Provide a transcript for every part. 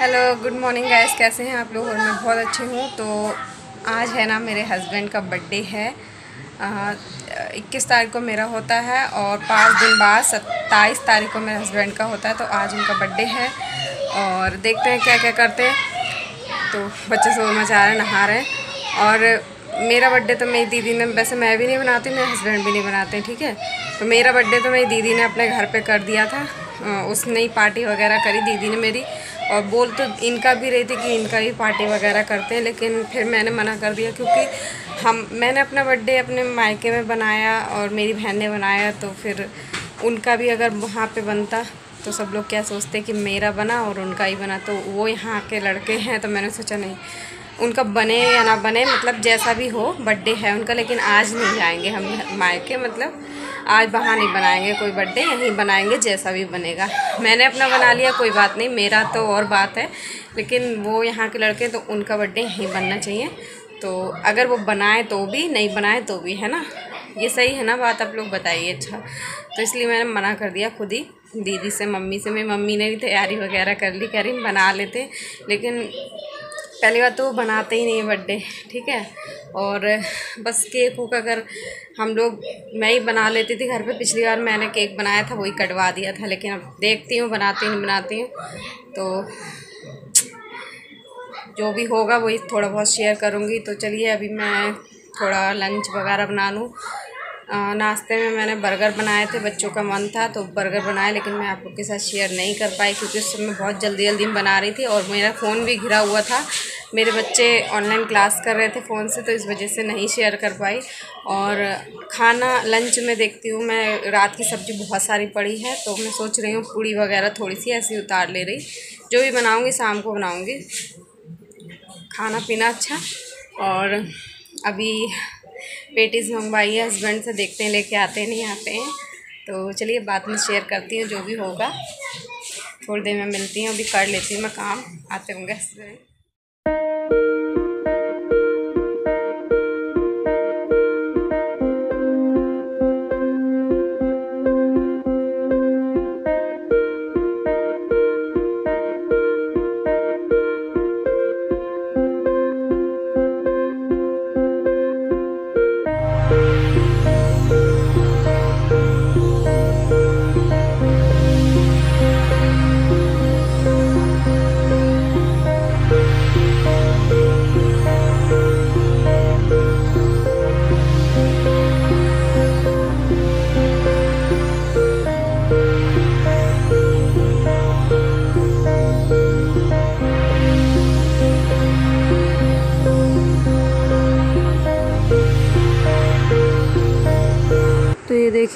Hello good morning gas कैसे हैं आप लोग? और मैं बहुत अच्छी हूँ। तो आज है ना मेरे हस्बैंड का बर्थडे है। इक्कीस तारीख को मेरा होता है और पाँच दिन बाद सत्ताईस तारीख को मेरे हस्बैंड का होता है। तो आज उनका बर्थडे है और देखते हैं क्या क्या करते हैं। तो बच्चे सो मचा रहे नहा रहे हैं। और मेरा बर्थडे तो मेरी दीदी ने, वैसे मैं भी नहीं बनाती, मेरे हस्बैंड भी नहीं बनाते ठीक है? तो मेरा बर्थडे तो मेरी दीदी ने अपने घर पर कर दिया था। उसने ही पार्टी वगैरह करी, दीदी ने मेरी। और बोल तो इनका भी रही थी कि इनका भी पार्टी वगैरह करते हैं, लेकिन फिर मैंने मना कर दिया क्योंकि हम, मैंने अपना बर्थडे अपने मायके में बनाया और मेरी बहन ने बनाया तो फिर उनका भी अगर वहाँ पे बनता तो सब लोग क्या सोचते कि मेरा बना और उनका ही बना तो वो यहाँ के लड़के हैं तो मैंने सोचा नहीं, उनका बने या ना बने मतलब जैसा भी हो, बर्थडे है उनका, लेकिन आज नहीं जाएँगे हम मायके मतलब आज बाहर नहीं बनाएँगे, कोई बर्थडे यहीं बनाएँगे, जैसा भी बनेगा। मैंने अपना बना लिया, कोई बात नहीं, मेरा तो और बात है। लेकिन वो यहाँ के लड़के तो उनका बर्थडे यहीं बनना चाहिए। तो अगर वो बनाए तो भी, नहीं बनाए तो भी, है ना? ये सही है ना बात? आप लोग बताइए अच्छा। तो इसलिए मैंने मना कर दिया खुद ही। दीदी से, मम्मी से, मेरी मम्मी ने भी तैयारी वगैरह कर ली, कह रही, बना लेते। लेकिन पहली बात तो वो बनाते ही नहीं बर्थडे, ठीक है? और बस केक वूक अगर हम लोग, मैं ही बना लेती थी घर पे, पिछली बार मैंने केक बनाया था, वही कटवा दिया था, लेकिन अब देखती हूँ, बनाती नहीं बनाती हूँ। तो जो भी होगा, वही थोड़ा बहुत शेयर करूँगी। तो चलिए, अभी मैं थोड़ा लंच वगैरह बना लूँ। नाश्ते में मैंने बर्गर बनाए थे, बच्चों का मन था तो बर्गर बनाए, लेकिन मैं आप लोग के साथ शेयर नहीं कर पाई क्योंकि उस समय बहुत जल्दी जल्दी में बना रही थी और मेरा फ़ोन भी घिरा हुआ था। मेरे बच्चे ऑनलाइन क्लास कर रहे थे फ़ोन से तो इस वजह से नहीं शेयर कर पाई। और खाना लंच में देखती हूँ मैं, रात की सब्ज़ी बहुत सारी पड़ी है तो मैं सोच रही हूँ पूड़ी वगैरह थोड़ी सी ऐसी उतार ले रही। जो भी बनाऊँगी शाम को बनाऊँगी। खाना पीना अच्छा और अभी पेटीज़ मंगवाई है हस्बैंड से देखते हैं, लेके आते हैं नहीं आते हैं। तो चलिए, बाद में शेयर करती हूँ, जो भी होगा। थोड़ी देर में मिलती हूँ, अभी कर लेती हूँ मैं काम। आते होंगे हस्बैंड।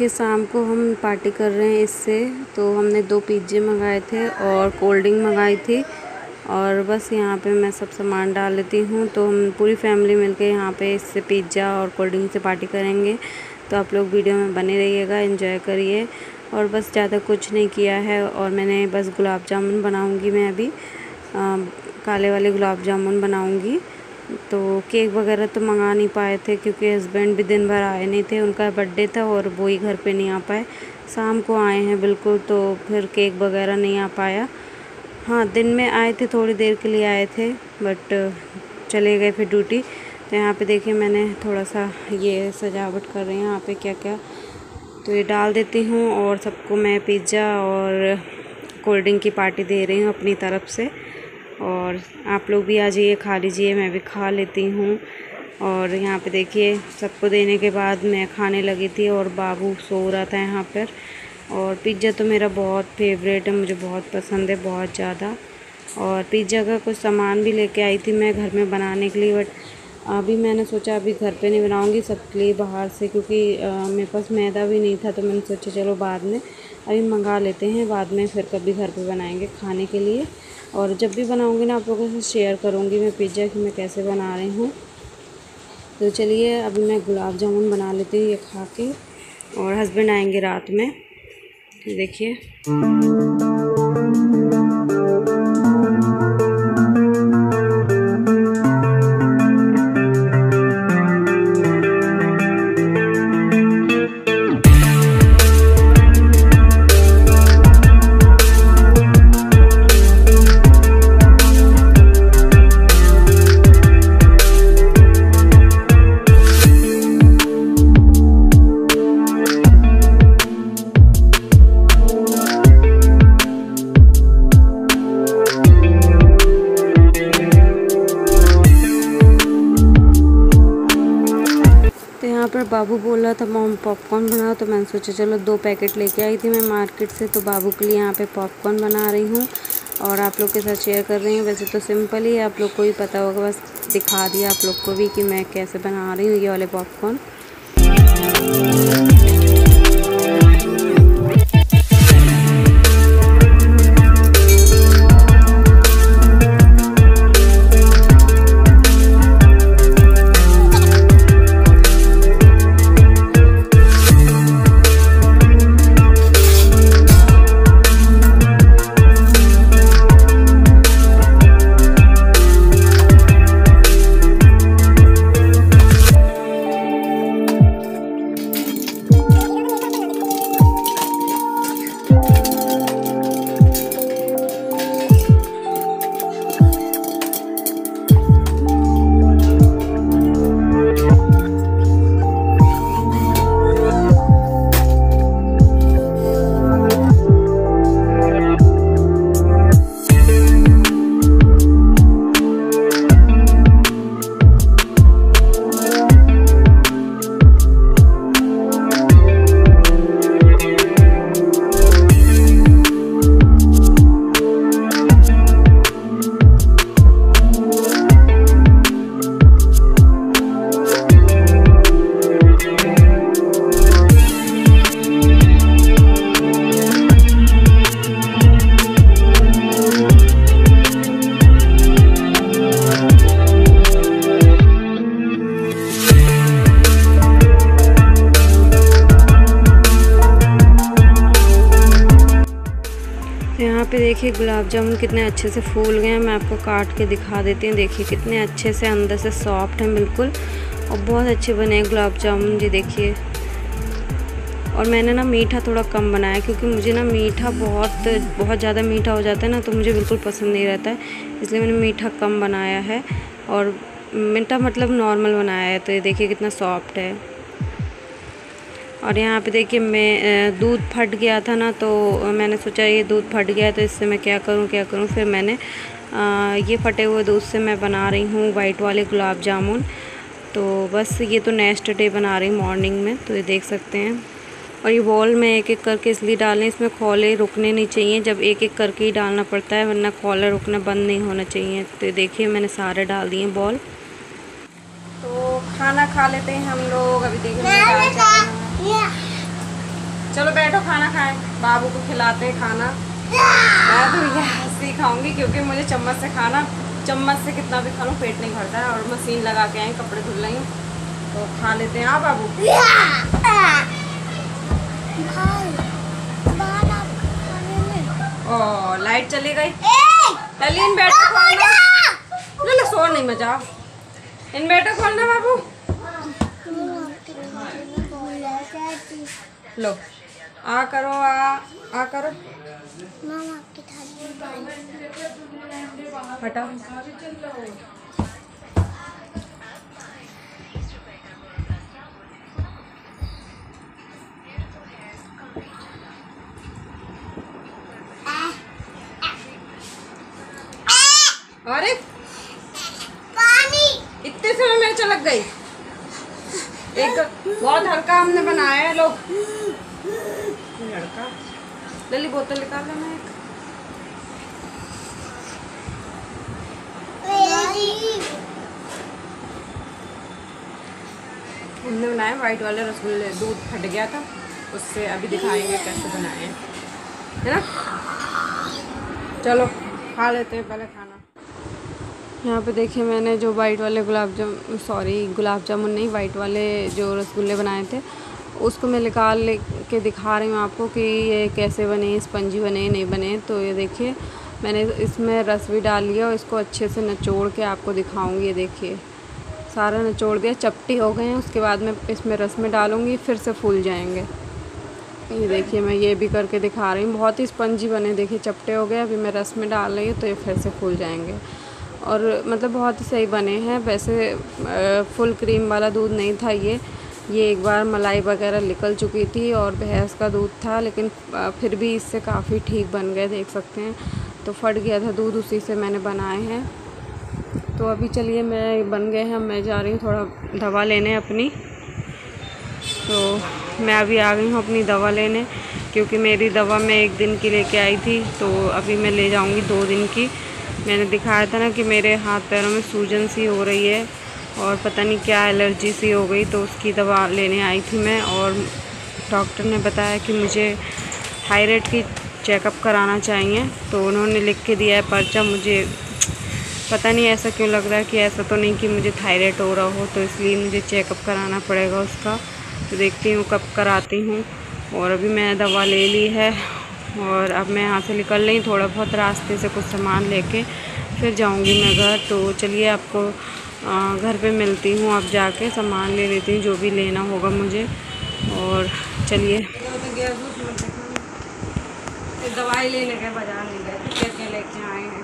देखिए शाम को हम पार्टी कर रहे हैं इससे तो हमने दो पिज्ज़े मंगाए थे और कोल्ड ड्रिंक मंगाई थी। और बस यहाँ पे मैं सब सामान डाल लेती हूँ तो हम पूरी फैमिली मिलके यहाँ पे इससे पिज़्ज़ा और कोल्ड ड्रिंक से पार्टी करेंगे। तो आप लोग वीडियो में बने रहिएगा इन्जॉय करिए। और बस ज़्यादा कुछ नहीं किया है और मैंने बस गुलाब जामुन बनाऊँगी मैं अभी। आ, काले वाले गुलाब जामुन बनाऊँगी। तो केक वगैरह तो मंगा नहीं पाए थे क्योंकि हस्बैंड भी दिन भर आए नहीं थे, उनका बर्थडे था और वो ही घर पे नहीं आ पाए। शाम को आए हैं बिल्कुल तो फिर केक वगैरह नहीं आ पाया। हाँ दिन में आए थे, थोड़ी देर के लिए आए थे बट चले गए फिर ड्यूटी तो यहाँ पे देखिए मैंने थोड़ा सा ये सजावट कर रही हूँ, यहाँ पे क्या क्या तो ये डाल देती हूँ और सबको मैं पिज़्ज़ा और कोल्ड ड्रिंक की पार्टी दे रही हूँ अपनी तरफ़ से। और आप लोग भी आ जाइए, खा लीजिए, मैं भी खा लेती हूँ। और यहाँ पे देखिए, सबको देने के बाद मैं खाने लगी थी और बाबू सो रहा था यहाँ पर। और पिज़्ज़ा तो मेरा बहुत फेवरेट है, मुझे बहुत पसंद है, बहुत ज़्यादा। और पिज़्ज़ा का कुछ सामान भी लेके आई थी मैं घर में बनाने के लिए, बट अभी मैंने सोचा अभी घर पे नहीं बनाऊँगी, सबके लिए बाहर से, क्योंकि मेरे पास मैदा भी नहीं था तो मैंने सोचा चलो बाद में अभी मंगा लेते हैं, बाद में फिर कभी घर पे बनाएँगे खाने के लिए। और जब भी बनाऊँगी ना आप लोगों से शेयर करूँगी मैं पिज़्ज़ा कि मैं कैसे बना रही हूँ। तो चलिए, अभी मैं गुलाब जामुन बना लेती हूँ ये खा के और हस्बैंड आएँगे रात में। देखिए। बाबू बोल था, मॉम पॉपकॉर्न बनाओ। तो मैंने सोचा, चलो, दो पैकेट लेके आई थी मैं मार्केट से तो बाबू के लिए यहाँ पे पॉपकॉर्न बना रही हूँ और आप लोग के साथ शेयर कर रही हूँ। वैसे तो सिंपल ही आप लोग को ही पता होगा, बस दिखा दिया आप लोग को भी कि मैं कैसे बना रही हूँ ये वाले पॉपकॉर्न गुलाब जामुन कितने अच्छे से फूल गए हैं, मैं आपको काट के दिखा देती हूँ। देखिए, कितने अच्छे से अंदर से सॉफ्ट हैं बिल्कुल। और बहुत अच्छे बने हैं गुलाब जामुन जी, देखिए। और मैंने ना मीठा थोड़ा कम बनाया, क्योंकि मुझे ना मीठा बहुत बहुत ज़्यादा मीठा हो जाता है ना तो मुझे बिल्कुल पसंद नहीं रहता है। इसलिए मैंने मीठा कम बनाया है और मीठा मतलब नॉर्मल बनाया है तो ये देखिए कितना सॉफ्ट है। और यहाँ पे देखिए मैं दूध फट गया था ना तो मैंने सोचा ये दूध फट गया तो इससे मैं क्या करूँ क्या करूँ? फिर मैंने आ, ये फटे हुए दूध से मैं बना रही हूँ वाइट वाले गुलाब जामुन। तो बस ये तो नेक्स्ट डे बना रही हूँ मॉर्निंग में तो ये देख सकते हैं। और ये बॉल में एक एक करके इसलिए डालें इसमें खोले रुकने नहीं चाहिए जब एक एक करके ही डालना पड़ता है वरना खोले रुकना बंद नहीं होना चाहिए। तो देखिए मैंने सारे डाल दिए बॉल तो खाना खा लेते हैं हम लोग अभी देखिए चलो बैठो, खाना खाए। बाबू को खिलाते हैं खाना। मैं तो ऐसे ही खाऊँगी क्योंकि मुझे चम्मच से खाना, चम्मच से कितना भी खा लूँ, पेट नहीं भरता है और मशीन लगा के आए, कपड़े धुल रही हूँ। तो खा लेते हैं हाँ बाबू? ओ, लाइट चली गई। चलिए इन्वेटर खोलना। सो नहीं मज़ा इन्वेटर खोलना बाबू। लो। आ करो आ आ करो। हटा। अरे। पानी। इतने समय में चलक गई। एक बहुत हल्का हमने बनाया है, लोग। लड़का। लली बोतल निकाल लेना एक। हमने बनाए वाइट वाले रसगुल्ले, दूध फट गया था। उससे अभी दिखाएँगे कैसे बनाए है ना? चलो, खा लेते हैं पहले खाना। यहाँ पे देखिए मैंने जो वाइट वाले गुलाब जाम सॉरी गुलाब जामुन नहीं वाइट वाले जो रसगुल्ले बनाए थे, उसको मैं निकाल ले के दिखा रही हूँ आपको कि ये कैसे बने, स्पंजी बने, नहीं बने। तो ये देखिए, मैंने इसमें रस भी डाल लिया और इसको अच्छे से निचोड़ के आपको दिखाऊँगी, ये देखिए। सारा निचोड़ दिया, चपटी हो गए हैं, उसके बाद मैं इसमें रस में डालूँगी, फिर से फूल जाएँगे। ये देखिए, मैं ये भी करके दिखा रही हूँ, बहुत ही स्पंजी बने, देखिए, चपटे हो गए, अभी मैं रस में डाल रही हूँ तो ये फिर से फूल जाएँगे। और मतलब बहुत ही सही बने हैं। वैसे फुल क्रीम वाला दूध नहीं था ये। ये एक बार मलाई वगैरह निकल चुकी थी और भैंस का दूध था, लेकिन फिर भी इससे काफ़ी ठीक बन गए, देख सकते हैं। तो फट गया था दूध, उसी से मैंने बनाए हैं। तो अभी चलिए, मैं बन गए हैं। मैं जा रही हूँ थोड़ा दवा लेने अपनी। तो मैं अभी आ गई हूँ अपनी दवा लेने, क्योंकि मेरी दवा मैं एक दिन की लेके आई थी। तो अभी मैं ले जाऊँगी दो दिन की। मैंने दिखाया था ना कि मेरे हाथ पैरों में सूजन सी हो रही है और पता नहीं क्या एलर्जी सी हो गई तो उसकी दवा लेने आई थी मैं और डॉक्टर ने बताया कि मुझे थायराइड की चेकअप कराना चाहिए तो उन्होंने लिख के दिया है पर्चा, मुझे पता नहीं ऐसा क्यों लग रहा है कि ऐसा तो नहीं कि मुझे थायराइड हो रहा हो तो इसलिए मुझे चेकअप कराना पड़ेगा उसका। तो देखती हूँ कब कराती हूँ और अभी मैं दवा ले ली है और अब मैं यहाँ से निकल रही थोड़ा बहुत रास्ते से कुछ सामान लेके, फिर जाऊँगी मैं घर। तो चलिए आपको घर पे मिलती हूँ अब जाके सामान ले लेती हूँ, जो भी लेना होगा मुझे। और चलिए। दवाई लेने गए बाज़ार नहीं गए लेके आए हैं।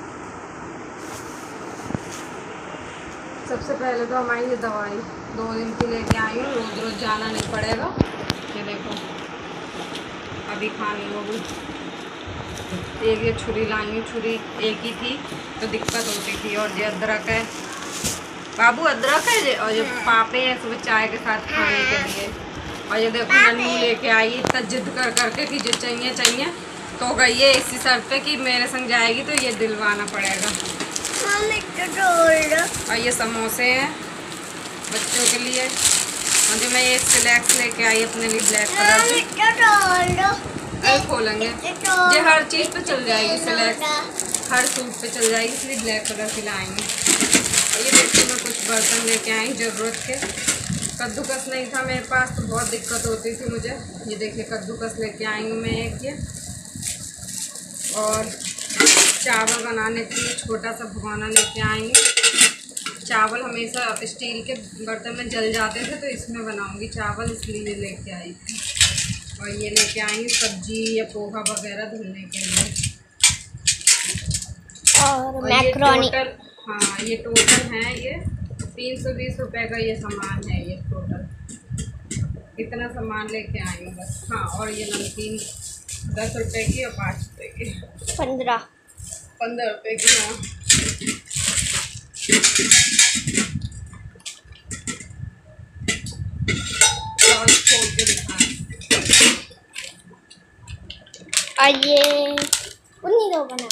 सबसे पहले तो हम आएँगे दवाई, दो दिन की लेके आई हूँ, रोज़ रोज़ जाना नहीं पड़ेगा। ये देखो। अभी खानी होगी एक ये छुरी लाई छुरी एक ही थी तो दिक्कत होती थी। और ये अदरक है। बाबू अदरक है जे और ये पापे है सुबह चाय के साथ खाने के लिए। और ये देखो नन्नू लेके आई इतना जिद कर करके कि जो चाहिए चाहिए। तो गई है इसी सर पे कि मेरे संग जाएगी तो ये दिलवाना पड़ेगा। और ये समोसे हैं बच्चों के लिए। और जो मैं ये सिलेक्स लेके आई अपने लिए ब्लैक कलर अरे खोलेंगे। ये हर चीज़ पे चल जाएगी सिलेक्ट हर सूट पे चल जाएगी इसलिए ब्लैक कलर की लाएँगे। ये देखिए मैं कुछ बर्तन लेके आई ज़रूरत के। कद्दूकस नहीं था मेरे पास तो बहुत दिक्कत होती थी मुझे। ये देखिए कद्दूकस लेके आई हूँ मैं एक ये। और चावल बनाने के लिए छोटा सा भगोना लेके आई हूँ चावल हमेशा स्टील के बर्तन में जल जाते थे तो इसमें बनाऊँगी चावल इसलिए लेके आई थी। और ये लेके आएँगे सब्ज़ी या पोहा वगैरह धुलने के लिए। और, और मैक्रोनी। हाँ ये टोटल है ये। तीन सौ बीस रुपये का ये सामान है ये टोटल इतना सामान लेके आई हूँ बस। हाँ और ये नमकीन दस रुपये की और पाँच रुपये की। पंद्रह। पंद्रह रुपये की हाँ। खोल के दिखाएँ और ये उन्हीं दो बना